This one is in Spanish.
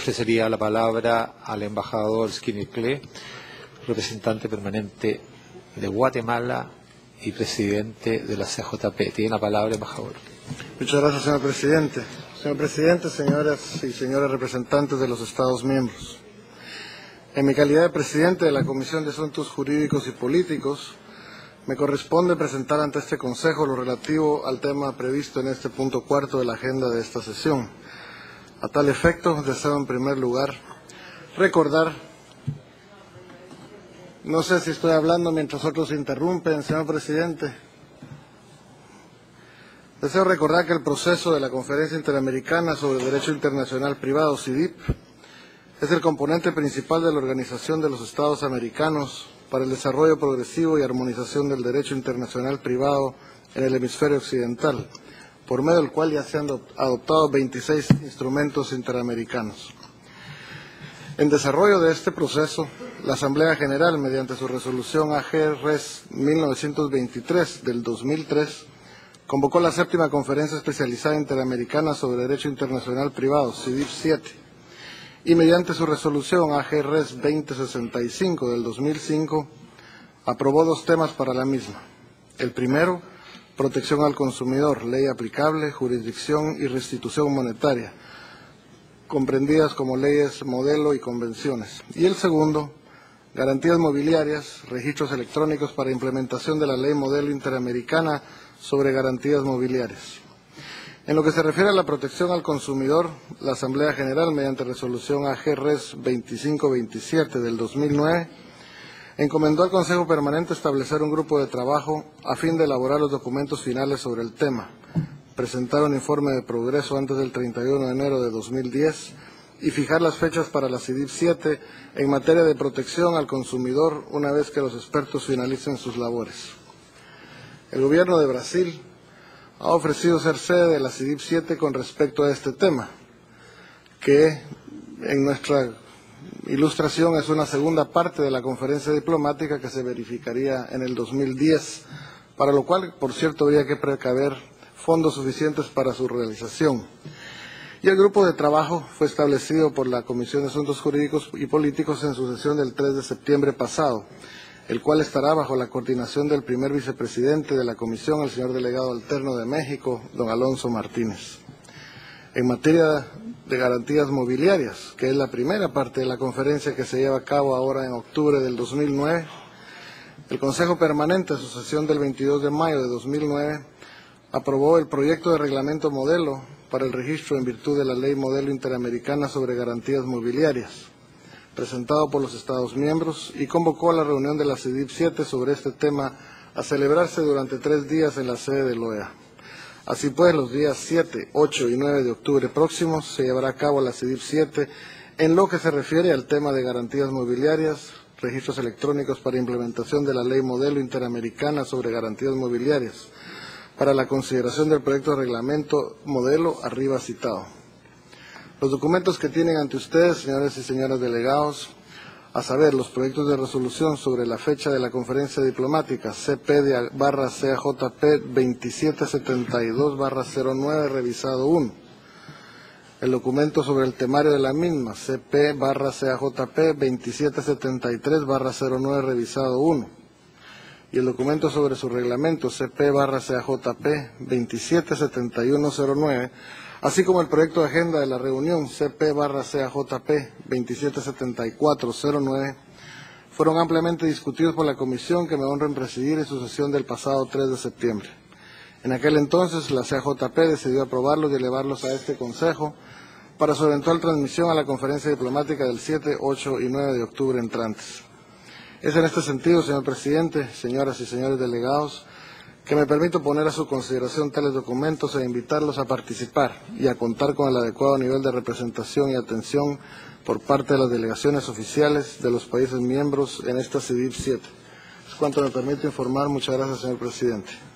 Ofrecería la palabra al embajador Skinny Cle, representante permanente de Guatemala y presidente de la CJP. Tiene la palabra, embajador. Muchas gracias, señor presidente. Señor presidente, señoras y señores representantes de los Estados miembros. En mi calidad de presidente de la Comisión de Asuntos Jurídicos y Políticos, me corresponde presentar ante este Consejo lo relativo al tema previsto en este punto cuarto de la agenda de esta sesión. A tal efecto, deseo en primer lugar recordar, no sé si estoy hablando mientras otros interrumpen, señor presidente, deseo recordar que el proceso de la Conferencia Interamericana sobre Derecho Internacional Privado, CIDIP, es el componente principal de la Organización de los Estados Americanos para el desarrollo progresivo y armonización del derecho internacional privado en el hemisferio occidental, por medio del cual ya se han adoptado 26 instrumentos interamericanos. En desarrollo de este proceso, la Asamblea General, mediante su resolución AG-RES 1923 del 2003, convocó la séptima Conferencia Especializada Interamericana sobre Derecho Internacional Privado, CIDIP 7, y mediante su resolución AG-RES 2065 del 2005, aprobó dos temas para la misma. El primero, protección al consumidor, ley aplicable, jurisdicción y restitución monetaria, comprendidas como leyes modelo y convenciones. Y el segundo, garantías mobiliarias, registros electrónicos para implementación de la ley modelo interamericana sobre garantías mobiliarias. En lo que se refiere a la protección al consumidor, la Asamblea General, mediante resolución AG-RES 2527 del 2009, encomendó al Consejo Permanente establecer un grupo de trabajo a fin de elaborar los documentos finales sobre el tema, presentar un informe de progreso antes del 31 de enero de 2010 y fijar las fechas para la CIDIP 7 en materia de protección al consumidor una vez que los expertos finalicen sus labores. El Gobierno de Brasil ha ofrecido ser sede de la CIDIP 7 con respecto a este tema, que en nuestra ilustración es una segunda parte de la conferencia diplomática que se verificaría en el 2010, para lo cual, por cierto, habría que precaver fondos suficientes para su realización. Y el grupo de trabajo fue establecido por la Comisión de Asuntos Jurídicos y Políticos en su sesión del 3 de septiembre pasado, el cual estará bajo la coordinación del primer vicepresidente de la Comisión, el señor delegado alterno de México, don Alonso Martínez. En materia de garantías mobiliarias, que es la primera parte de la conferencia que se lleva a cabo ahora en octubre del 2009, el Consejo Permanente, a su sesión del 22 de mayo de 2009, aprobó el proyecto de reglamento modelo para el registro en virtud de la Ley Modelo Interamericana sobre Garantías Mobiliarias, presentado por los Estados miembros, y convocó a la reunión de la CIDIP 7 sobre este tema a celebrarse durante tres días en la sede de OEA. Así pues, los días 7, 8 y 9 de octubre próximos se llevará a cabo la CIDIP 7 en lo que se refiere al tema de garantías mobiliarias, registros electrónicos para implementación de la Ley Modelo Interamericana sobre Garantías Mobiliarias, para la consideración del proyecto de reglamento modelo arriba citado. Los documentos que tienen ante ustedes, señores y señoras delegados, a saber, los proyectos de resolución sobre la fecha de la conferencia diplomática CP barra CAJP 2772 barra 09 revisado 1, el documento sobre el temario de la misma CP barra CAJP 2773 barra 09 revisado 1, y el documento sobre su reglamento CP barra CAJP 277109, así como el proyecto de agenda de la reunión CP barra CAJP 277409, fueron ampliamente discutidos por la comisión que me honra en presidir en su sesión del pasado 3 de septiembre. En aquel entonces, la CAJP decidió aprobarlos y elevarlos a este Consejo para su eventual transmisión a la conferencia diplomática del 7, 8 y 9 de octubre entrantes. Es en este sentido, señor presidente, señoras y señores delegados, que me permito poner a su consideración tales documentos e invitarlos a participar y a contar con el adecuado nivel de representación y atención por parte de las delegaciones oficiales de los países miembros en esta CIDIP 7. Es cuanto me permito informar. Muchas gracias, señor presidente.